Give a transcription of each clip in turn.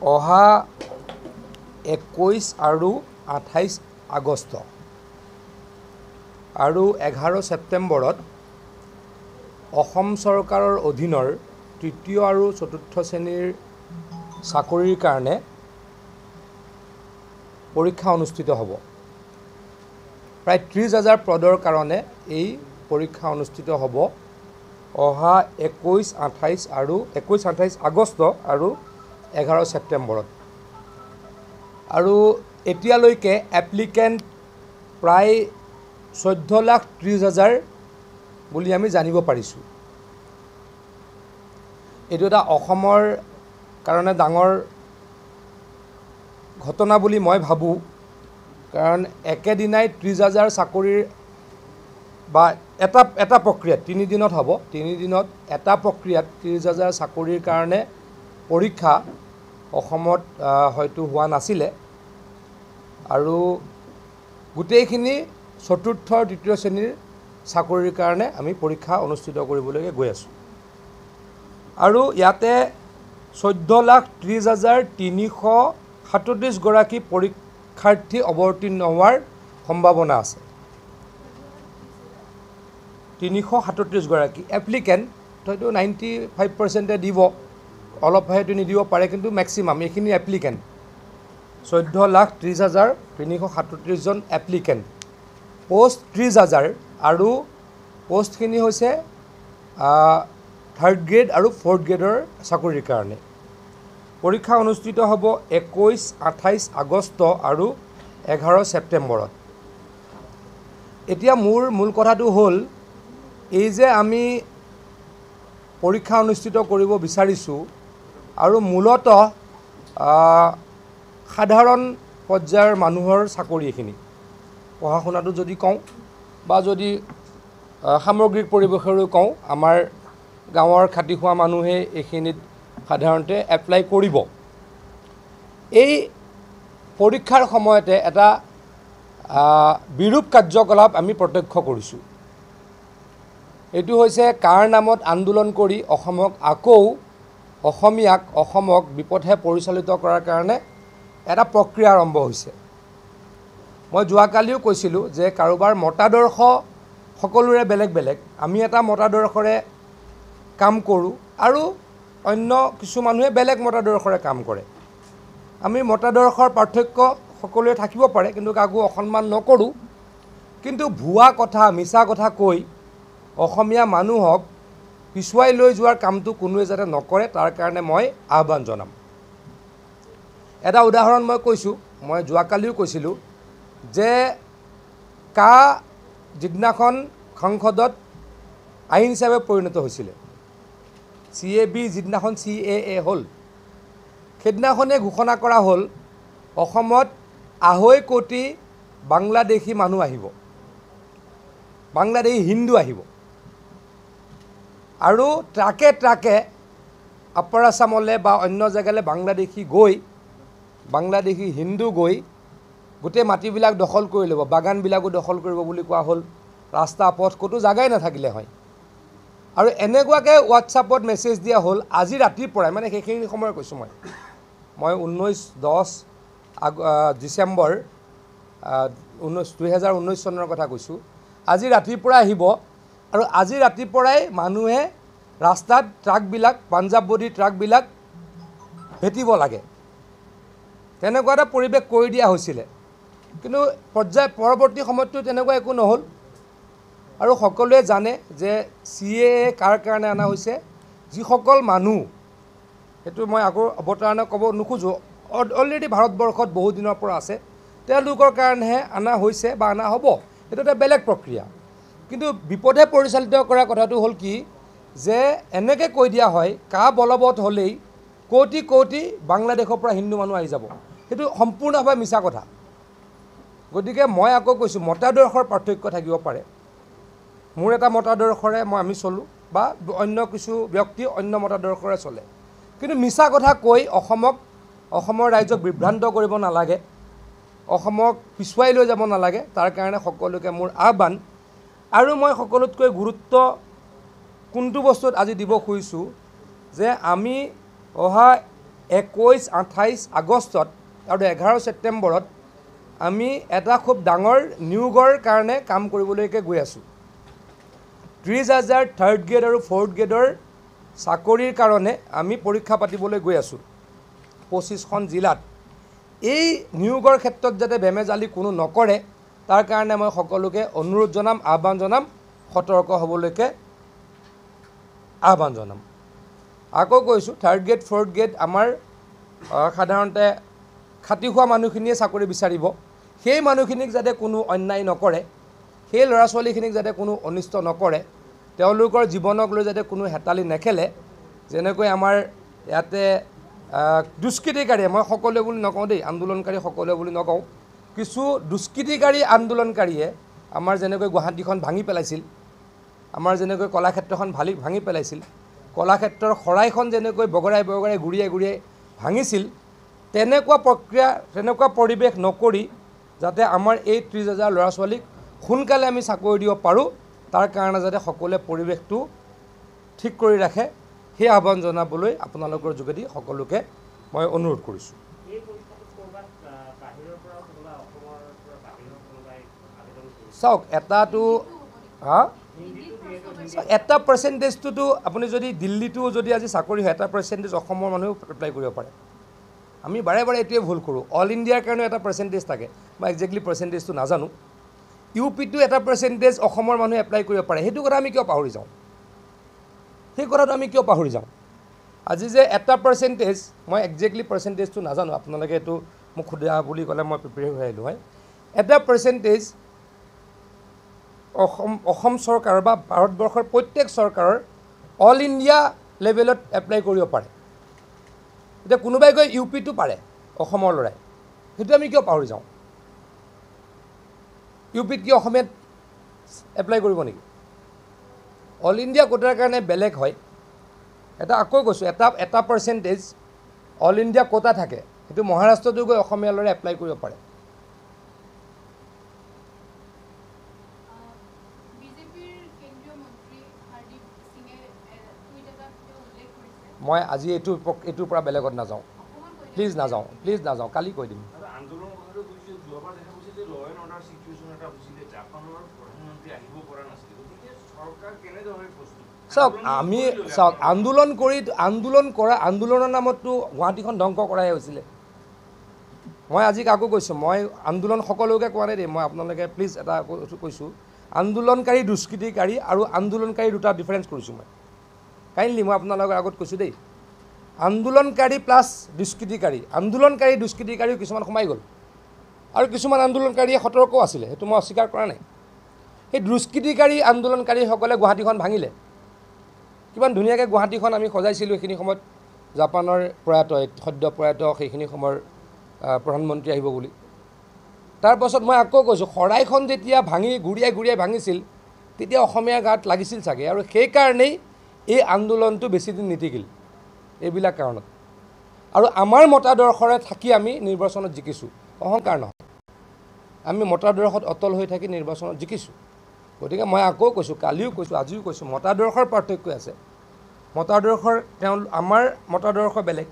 অহা একৈছ আৰু আঠাইছ আগষ্ট আৰু এঘাৰ ছেপ্টেম্বৰত অসম চৰকাৰৰ অধীনৰ তৃতীয় আৰু চতুৰ্থ শ্ৰেণীৰ চাকৰিৰ কাৰণে পৰীক্ষা অনুষ্ঠিত হ'ব। প্ৰায় ত্ৰিছ হাজাৰ পদৰ কাৰণে এই পৰীক্ষা অনুষ্ঠিত হ'ব। অহা একৈছ আঠাইছ আৰু একৈছ আঠাইছ আগষ্ট আৰু এঘাৰ ছেপ্টেম্বৰত। আৰু এতিয়ালৈকে এপ্লিকেণ্ট প্ৰায় চৈধ্য লাখ ত্ৰিছ হাজাৰ বুলি আমি জানিব পাৰিছোঁ। এইটো এটা অসমৰ কাৰণে ডাঙৰ ঘটনা বুলি মই ভাবোঁ। কাৰণ একেদিনাই ত্ৰিছ হাজাৰ চাকৰিৰ বা এটা এটা প্ৰক্ৰিয়াত তিনিদিনত হ'ব তিনিদিনত এটা প্ৰক্ৰিয়াত ত্ৰিছ হাজাৰ চাকৰিৰ কাৰণে পৰীক্ষা অসমত হয়তো হোৱা নাছিলে। আৰু গোটেইখিনি চতুৰ্থ তৃতীয় শ্ৰেণীৰ চাকৰিৰ কাৰণে আমি পৰীক্ষা অনুষ্ঠিত কৰিবলৈকে গৈ আছোঁ। আৰু ইয়াতে চৈধ্য লাখ ত্ৰিছ হাজাৰ তিনিশ সাতত্ৰিছগৰাকী পৰীক্ষাৰ্থী অৱতীৰ্ণ হোৱাৰ সম্ভাৱনা আছে। তিনিশ সাতত্ৰিছগৰাকী এপ্লিকেণ্ট হয়তো নাইণ্টি ফাইভ পাৰ্চেণ্টে দিব। অলপ হয়তো নিদিব পাৰে কিন্তু মেক্সিমাম এইখিনি এপ্লিকেণ্ট চৈধ্য লাখ ত্ৰিছ হাজাৰ তিনিশ সাতত্ৰিছজন এপ্লিকেণ্ট পষ্ট ত্ৰিছ হাজাৰ আৰু পষ্টখিনি হৈছে থাৰ্ড গ্ৰেড আৰু ফ'ৰ্থ গ্ৰেডৰ চাকৰিৰ কাৰণে। পৰীক্ষা অনুষ্ঠিত হ'ব একৈছ আঠাইছ আগষ্ট আৰু এঘাৰ ছেপ্টেম্বৰত। এতিয়া মোৰ মূল কথাটো হ'ল এই যে আমি পৰীক্ষা অনুষ্ঠিত কৰিব বিচাৰিছোঁ আৰু মূলতঃ সাধাৰণ পৰ্যায়ৰ মানুহৰ চাকৰি এইখিনি। পঢ়া শুনাটো যদি কওঁ বা যদি সামগ্ৰিক পৰিৱেশৰো কওঁ আমাৰ গাঁৱৰ খাটি খোৱা মানুহে এইখিনিত সাধাৰণতে এপ্লাই কৰিব। এই পৰীক্ষাৰ সময়তে এটা বিৰূপ কাৰ্যকলাপ আমি প্ৰত্যক্ষ কৰিছোঁ। এইটো হৈছে কাৰ নামত আন্দোলন কৰি অসমক আকৌ অসমীয়াক অসমক বিপথে পৰিচালিত কৰাৰ কাৰণে এটা প্ৰক্ৰিয়া আৰম্ভ হৈছে। মই যোৱাকালিও কৈছিলোঁ যে কাৰোবাৰ মতাদৰ্শ সকলোৰে বেলেগ বেলেগ। আমি এটা মতাদৰ্শৰে কাম কৰোঁ আৰু অন্য কিছু মানুহে বেলেগ মতাদৰ্শৰে কাম কৰে। আমি মতাদৰ্শৰ পাৰ্থক্য সকলোৱে থাকিব পাৰে কিন্তু কাকো অসন্মান নকৰোঁ। কিন্তু ভুৱা কথা মিছা কথা কৈ অসমীয়া মানুহক পিছুৱাই লৈ যোৱাৰ কামটো কোনোৱে যাতে নকৰে তাৰ কাৰণে মই আহ্বান জনাম। এটা উদাহৰণ মই কৈছোঁ মই যোৱাকালিও কৈছিলোঁ যে কা যিদিনাখন সংসদত আইন হিচাপে পৰিণত হৈছিলে। চি এ বি যিদিনাখন চি এ এ হ'ল। সেইদিনাখনেই ঘোষণা কৰা হ'ল অসমত আঢ়ৈ কোটি বাংলাদেশী মানুহ আহিব। বাংলাদেশী হিন্দু আহিব। আৰু ট্ৰাকে ট্ৰাকে আপাৰ আছামলৈ বা অন্য জেগালৈ বাংলাদেশী গৈ বাংলাদেশী হিন্দু গৈ গোটেই মাটিবিলাক দখল কৰি ল'ব বাগানবিলাকো দখল কৰিব বুলি কোৱা হ'ল ৰাস্তা পথ ক'তো জাগাই নাথাকিলে হয়। আৰু এনেকুৱাকৈ হোৱাটছআপত মেছেজ দিয়া হ'ল আজি ৰাতিৰ পৰাই মানে সেইখিনি সময় কৈছোঁ মই। মই ঊনৈছ দহ আগ ডিচেম্বৰ ঊনৈছ দুহেজাৰ ঊনৈছ চনৰ কথা কৈছোঁ। আজি ৰাতিৰ পৰা আহিব আৰু আজি ৰাতিৰ পৰাই মানুহে ৰাস্তাত ট্ৰাকবিলাক পাঞ্জাৱ বডি ট্ৰাকবিলাক ভেটিব লাগে। তেনেকুৱা এটা পৰিৱেশ কৰি দিয়া হৈছিলে। কিন্তু পৰ্যায় পৰৱৰ্তী সময়ততো তেনেকুৱা একো নহ'ল। আৰু সকলোৱে জানে যে চি এ কাৰ কাৰণে অনা হৈছে। যিসকল মানুহ সেইটো মই আকৌ অৱতাৰণে ক'ব নোখোজোঁ। অলৰেডি ভাৰতবৰ্ষত বহুত দিনৰ পৰা আছে। তেওঁলোকৰ কাৰণেহে অনা হৈছে বা অনা হ'ব। সেইটো এটা বেলেগ প্ৰক্ৰিয়া। কিন্তু বিপদে পৰিচালিত কৰা কথাটো হ'ল কি যে এনেকৈ কৈ দিয়া হয় কা বলবৎ হ'লেই কৌটি কৌটি বাংলাদেশৰ পৰা হিন্দু মানুহ আহি যাব। সেইটো সম্পূৰ্ণভাৱে মিছা কথা। গতিকে মই আকৌ কৈছোঁ মতাদৰ্শৰ পাৰ্থক্য থাকিব পাৰে। মোৰ এটা মতাদৰ্শৰে মই আমি চলোঁ বা অন্য কিছু ব্যক্তি অন্য মতাদৰ্শৰে চলে। কিন্তু মিছা কথা কৈ অসমক অসমৰ ৰাইজক বিভ্ৰান্ত কৰিব নালাগে অসমক পিছুৱাই লৈ যাব নালাগে তাৰ কাৰণে সকলোকে মোৰ আহ্বান আৰু মই সকলোতকৈ গুৰুত্ব কোনটো বস্তুত আজি দিব খুজিছোঁ যে আমি অহা একৈছ আঠাইছ আগষ্টত আৰু এঘাৰ ছেপ্টেম্বৰত আমি এটা খুব ডাঙৰ নিয়োগৰ কাৰণে কাম কৰিবলৈকে গৈ আছোঁ। ত্ৰিছ হাজাৰ থাৰ্ড গ্ৰেড আৰু ফ'ৰ্থ গ্ৰেডৰ চাকৰিৰ কাৰণে আমি পৰীক্ষা পাতিবলৈ গৈ আছোঁ পঁচিছখন জিলাত। এই নিয়োগৰ ক্ষেত্ৰত যাতে বেমেজালি কোনো নকৰে তাৰ কাৰণে মই সকলোকে অনুৰোধ জনাম আহ্বান জনাম সতৰ্ক হ'বলৈকে আহ্বান জনাম। আকৌ কৈছোঁ থাৰ্ড গ্ৰেড ফ'ৰ্থ গ্ৰেড আমাৰ সাধাৰণতে খাটি খোৱা মানুহখিনিয়ে চাকৰি বিচাৰিব। সেই মানুহখিনিক যাতে কোনো অন্যায় নকৰে সেই ল'ৰা ছোৱালীখিনিক যাতে কোনো অনিষ্ট নকৰে তেওঁলোকৰ জীৱনক লৈ যাতে কোনো হেতালি নেখেলে যেনেকৈ আমাৰ ইয়াতে দুষ্কৃতিকাৰীয়ে মই সকলোৱে বুলি নকওঁ দেই আন্দোলনকাৰী সকলোৱে বুলি নকওঁ কিছু দুষ্কৃতিকাৰী আন্দোলনকাৰীয়ে আমাৰ যেনেকৈ গুৱাহাটীখন ভাঙি পেলাইছিল আমাৰ যেনেকৈ কলাক্ষেত্ৰখন ভালি ভাঙি পেলাইছিল কলাক্ষেত্ৰৰ শৰাইখন যেনেকৈ বগৰাই বগৰাই গুৰিয়াই গুৰিয়াই ভাঙিছিল তেনেকুৱা প্ৰক্ৰিয়া তেনেকুৱা পৰিৱেশ নকৰি যাতে আমাৰ এই ত্ৰিছ হাজাৰ ল'ৰা ছোৱালীক সোনকালে আমি চাকৰি দিব পাৰোঁ তাৰ কাৰণে যাতে সকলোৱে পৰিৱেশটো ঠিক কৰি ৰাখে সেই আহ্বান জনাবলৈ আপোনালোকৰ যোগেদি সকলোকে মই অনুৰোধ কৰিছোঁ এই পৰীক্ষাটোত ক'ৰবাত আহ, বাহিৰৰ পৰা কোনোবা অসমৰ পৰা বাহিৰৰ কোনোবাই আবেদন কৰিছে চাওক এটাটো হা? এটা পাৰ্চেণ্টেজটোতো আপুনি যদি দিল্লীটো যদি আজি চাকৰি হয় এটা পাৰ্চেণ্টেজ অসমৰ মানুহেও এপ্লাই কৰিব পাৰে। আমি বাৰে বাৰে এইটোৱে ভুল কৰোঁ। অল ইণ্ডিয়াৰ কাৰণেও এটা পাৰ্চেণ্টেজ থাকে। মই একজেক্টলি পাৰ্চেণ্টেজটো নাজানো। ইউ পিটো এটা পাৰ্চেণ্টেজ অসমৰ মানুহে এপ্লাই কৰিব পাৰে। সেইটো কথা আমি কিয় পাহৰি যাওঁ? সেই কথাটো আমি কিয় পাহৰি যাওঁ? আজি যে এটা পাৰ্চেণ্টেজ মই একজেক্টলি পাৰ্চেণ্টেজটো নাজানো। আপোনালোকে এইটো মোক সোধা বুলি ক'লে মই প্ৰিপেয়াৰ হৈ আহিলোঁ হয়? এটা পাৰ্চেণ্টেজ অসম অসম চৰকাৰৰ বা ভাৰতবৰ্ষৰ প্ৰত্যেক চৰকাৰৰ অল ইণ্ডিয়া লেভেলত এপ্লাই কৰিব পাৰে। এতিয়া কোনোবাই গৈ ইউ পিটো পাৰে অসমৰ ল'ৰাই। সেইটো আমি কিয় পাহৰি যাওঁ? ইউ পিত কি অসমীয়াত এপ্লাই কৰিব নেকি? অল ইণ্ডিয়া কোটাৰ কাৰণে বেলেগ হয়। এটা আকৌ কৈছোঁ এটা এটা পাৰ্চেণ্টেজ অল ইণ্ডিয়া কোটা থাকে। সেইটো মহাৰাষ্ট্ৰতো গৈ অসমীয়া ল'ৰাই এপ্লাই কৰিব পাৰে। মই আজি এইটো এইটোৰ পৰা বেলেগত নাযাওঁ। প্লিজ নাযাওঁ প্লিজ নাযাওঁ কালি কৈ দিম। চাওক আমি চাওক। আন্দোলন কৰি আন্দোলন কৰা আন্দোলনৰ নামততো গুৱাহাটীখন ধ্বংস কৰাই হৈছিলে। মই আজি কাকো কৈছোঁ মই আন্দোলন সকলোকে কোৱা নাই দেই মই আপোনালোকে প্লিজ এটা কৈছোঁ। আন্দোলনকাৰী দুষ্কৃতিকাৰী আৰু আন্দোলনকাৰী দুটা ডিফাৰেঞ্চ কৰিছোঁ মই। কাইণ্ডলি মই আপোনালোকৰ আগত কৈছোঁ দেই। আন্দোলনকাৰী প্লাছ দুষ্কৃতিকাৰী। আন্দোলনকাৰী দুষ্কৃতিকাৰীও কিছুমান সোমাই গ'ল। আৰু কিছুমান আন্দোলনকাৰীয়ে সতৰ্কও আছিলে সেইটো মই অস্বীকাৰ কৰা নাই। সেই দুষ্কৃতিকাৰী আন্দোলনকাৰীসকলে গুৱাহাটীখন ভাঙিলে। কিমান ধুনীয়াকৈ গুৱাহাটীখন আমি সজাইছিলোঁ সেইখিনি সময়ত। জাপানৰ প্ৰয়াত সদ্য প্ৰয়াত সেইখিনি সময়ৰ প্ৰধানমন্ত্ৰী আহিব বুলি। তাৰপাছত মই আকৌ কৈছোঁ শৰাইখন যেতিয়া ভাঙি গুৰিয়াই গুৰিয়াই ভাঙিছিল তেতিয়া অসমীয়া গাত লাগিছিল চাগে। আৰু সেইকাৰণেই এই আন্দোলনটো বেছিদিন নিটিকিল এইবিলাক কাৰণত। আৰু আমাৰ মতাদৰ্শৰে থাকি আমি নিৰ্বাচনত জিকিছোঁ। অহংকাৰ নহয়। আমি মতাদৰ্শত অটল হৈ থাকি নিৰ্বাচনত জিকিছোঁ। গতিকে মই আকৌ কৈছোঁ কালিও কৈছোঁ আজিও কৈছোঁ মতাদৰ্শৰ পাৰ্থক্য আছে। মতাদৰ্শৰ তেওঁ আমাৰ মতাদৰ্শ বেলেগ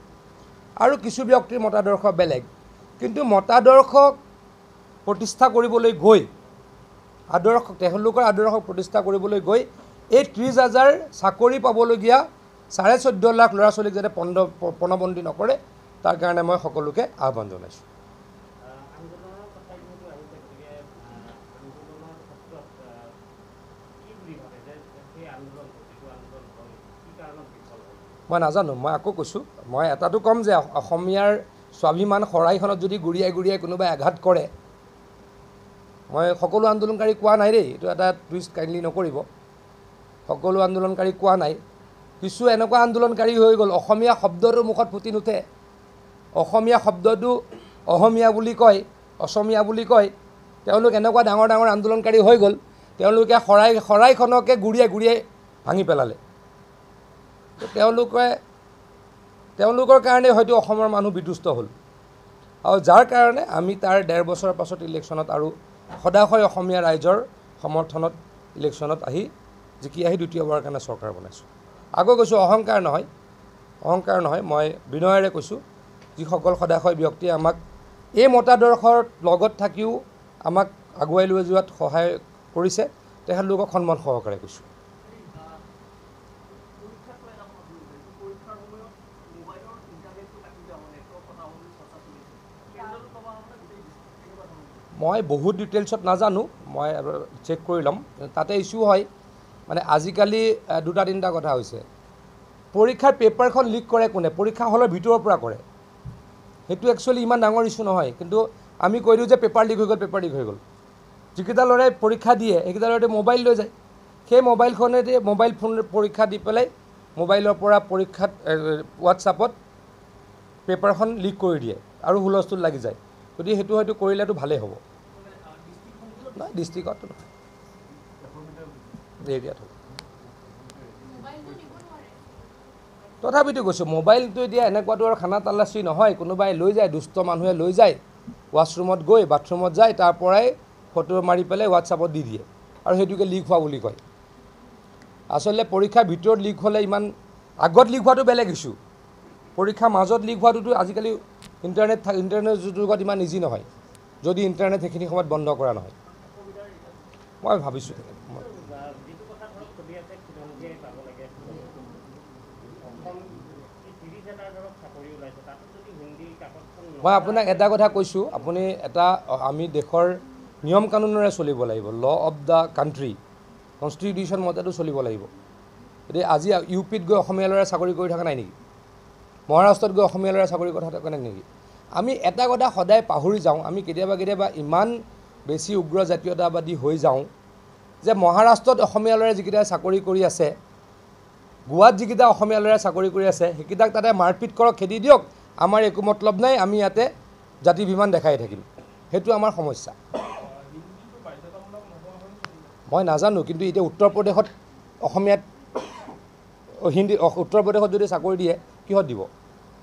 আৰু কিছু ব্যক্তিৰ মতাদৰ্শ বেলেগ। কিন্তু মতাদৰ্শক প্ৰতিষ্ঠা কৰিবলৈ গৈ আদৰ্শ তেওঁলোকৰ আদৰ্শক প্ৰতিষ্ঠা কৰিবলৈ গৈ এই ত্ৰিছ হাজাৰ চাকৰি পাবলগীয়া চাৰে চৈধ্য লাখ ল'ৰা ছোৱালীক যাতে পণ্ড পণবন্দী নকৰে তাৰ কাৰণে মই সকলোকে আহ্বান জনাইছোঁ। মই নাজানো মই আকৌ কৈছোঁ মই এটাটো ক'ম যে অসমীয়াৰ স্বাভিমান শৰাইখনত যদি গুৰিয়াই গুৰিয়াই কোনোবাই আঘাত কৰে মই সকলো আন্দোলনকাৰী কোৱা নাই দেই এইটো এটা টুইষ্ট কাইণ্ডলি নকৰিব। সকলো আন্দোলনকাৰী কোৱা নাই। কিছু এনেকুৱা আন্দোলনকাৰী হৈ গ'ল অসমীয়া শব্দটো মুখত ফুটি নুঠে। অসমীয়া শব্দটো অসমীয়া বুলি কয় অসমীয়া বুলি কয় তেওঁলোক এনেকুৱা ডাঙৰ ডাঙৰ আন্দোলনকাৰী হৈ গ'ল তেওঁলোকে শৰাই শৰাইখনকে গুৰিয়াই গুৰিয়াই ভাঙি পেলালে। তেওঁলোকে তেওঁলোকৰ কাৰণে হয়তো অসমৰ মানুহ বিতুষ্ট হ'ল। আৰু যাৰ কাৰণে আমি তাৰ ডেৰ বছৰৰ পাছত ইলেকশ্যনত আৰু সদাশয় অসমীয়া ৰাইজৰ সমৰ্থনত ইলেকশ্যনত আহি জিকি আহি দ্বিতীয়বাৰৰ কাৰণে চৰকাৰ বনাইছোঁ। আকৌ কৈছোঁ অহংকাৰ নহয় অহংকাৰ নহয় মই বিনয়েৰে কৈছোঁ যিসকল সদাশয় ব্যক্তিয়ে আমাক এই মতাদৰ্শৰ লগত থাকিও আমাক আগুৱাই লৈ যোৱাত সহায় কৰিছে তেখেতলোকক সন্মান সহকাৰে কৈছোঁ। মই বহুত ডিটেইলছত নাজানো মই চেক কৰি ল'ম তাতে ইছ্যু হয়। মানে আজিকালি দুটা তিনিটা কথা হৈছে। পৰীক্ষাৰ পেপাৰখন লিক কৰে কোনে? পৰীক্ষা হলৰ ভিতৰৰ পৰা কৰে। সেইটো একচুৱেলি ইমান ডাঙৰ ইছ্যু নহয়। কিন্তু আমি কৈ দিওঁ যে পেপাৰ লিক হৈ গ'ল পেপাৰ লিক হৈ গ'ল। যিকেইটা ল'ৰাই পৰীক্ষা দিয়ে সেইকেইটা ল'ৰাই মোবাইল লৈ যায়। সেই মোবাইলখনেদি মোবাইল ফোন পৰীক্ষা দি পেলাই মোবাইলৰ পৰা পৰীক্ষাত হোৱাটছআপত পেপাৰখন লিক কৰি দিয়ে আৰু হুলস্থুল লাগি যায়। গতিকে সেইটো হয়তো কৰিলেতো ভালেই হ'ব। নাই ডিষ্ট্ৰিক্টত নহয় এৰিয়াত হ'ব তথাপিতো কৈছোঁ মোবাইলটো এতিয়া এনেকুৱাটো আৰু খানা তালাচী নহয় কোনোবাই লৈ যায় দুষ্ট মানুহে লৈ যায় ৱাছৰুমত গৈ বাথৰুমত যায় তাৰ পৰাই ফটো মাৰি পেলাই হোৱাটছআপত দি দিয়ে। আৰু সেইটোকে লিক হোৱা বুলি কয়। আচলতে পৰীক্ষাৰ ভিতৰত লিক হ'লে ইমান আগত লিক হোৱাটো বেলেগ ইছ্যু পৰীক্ষাৰ মাজত লিক হোৱাটোতো আজিকালি ইণ্টাৰনেট থাক ইণ্টাৰনেট যুগত ইমান ইজি নহয়। যদি ইণ্টাৰনেট সেইখিনি সময়ত বন্ধ কৰা নহয়। মই ভাবিছোঁ মই বা যিটো কথা ধৰক চলি আছে খিলঞ্জীয়াই পাব লাগে। অসম মই আপোনাক এটা কথা কৈছোঁ আপুনি এটা আমি দেশৰ নিয়ম কানুনেৰে চলিব লাগিব law of the country constitution মতেতো চলিব লাগিব। গতিকে আজি ইউ পিত গৈ অসমীয়া ল'ৰাই চাকৰি কৰি থকা নাই নেকি? মহাৰাষ্ট্ৰত গৈ অসমীয়া ল'ৰাই চাকৰি কৰি থকা নাই নেকি? আমি এটা কথা সদায় পাহৰি যাওঁ আমি কেতিয়াবা কেতিয়াবা ইমান বেছি উগ্ৰ জাতীয়তাবাদী হৈ যাওঁ যে মহাৰাষ্ট্ৰত অসমীয়া ল'ৰাই যিকেইটাই চাকৰি কৰি আছে গোৱাত যিকেইটা অসমীয়া ল'ৰাই চাকৰি কৰি আছে সেইকেইটাক তাতে মাৰপিট কৰক খেদি দিয়ক আমাৰ একো মতলব নাই আমি ইয়াতে জাতি বিমান দেখাই থাকিম। সেইটো আমাৰ সমস্যা। মই নাজানো কিন্তু এতিয়া উত্তৰ প্ৰদেশত অসমীয়াত হিন্দী উত্তৰ প্ৰদেশত যদি চাকৰি দিয়ে কিহত দিব?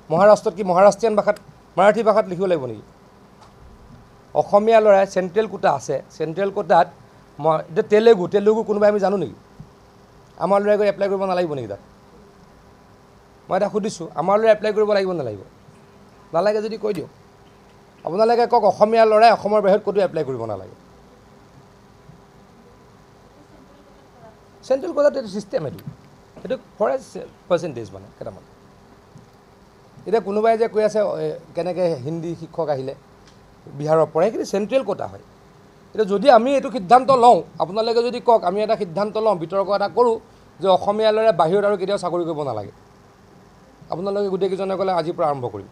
মহাৰাষ্ট্ৰত কি মহাৰাষ্ট্ৰীয়ান ভাষাত মাৰাঠী ভাষাত লিখিব লাগিব নেকি? অসমীয়া ল'ৰাই চেণ্ট্ৰেল কোটা আছে চেণ্ট্ৰেল কোটাত মই এতিয়া তেলেগু তেলেগু কোনোবাই আমি জানো নেকি? আমাৰ ল'ৰাই গৈ এপ্লাই কৰিব নালাগিব নেকি তাত মই এটা সুধিছোঁ আমাৰ ল'ৰাই এপ্লাই কৰিব লাগিব নালাগিব? নালাগে যদি কৈ দিয়ক। আপোনালোকে কওক অসমীয়া ল'ৰাই অসমৰ বাহিৰত ক'তো এপ্লাই কৰিব নালাগে। চেণ্ট্ৰেল কোটাত এইটো ছিষ্টেম এইটো। সেইটো ফৰেষ্ট পাৰ্চেণ্টেজ মানে কেইটামান। এতিয়া কোনোবাই যে কৈ আছে কেনেকৈ হিন্দী শিক্ষক আহিলে বিহাৰৰ পৰা সেইখিনি চেণ্ট্ৰেল কোটা হয়। এতিয়া যদি আমি এইটো সিদ্ধান্ত লওঁ আপোনালোকে যদি কওক আমি এটা সিদ্ধান্ত লওঁ বিতৰ্ক এটা কৰোঁ যে অসমীয়া ল'ৰাই বাহিৰত আৰু কেতিয়াও চাকৰি কৰিব নালাগে। আপোনালোকে গোটেইকেইজনে ক'লে আজিৰ পৰা আৰম্ভ কৰিম।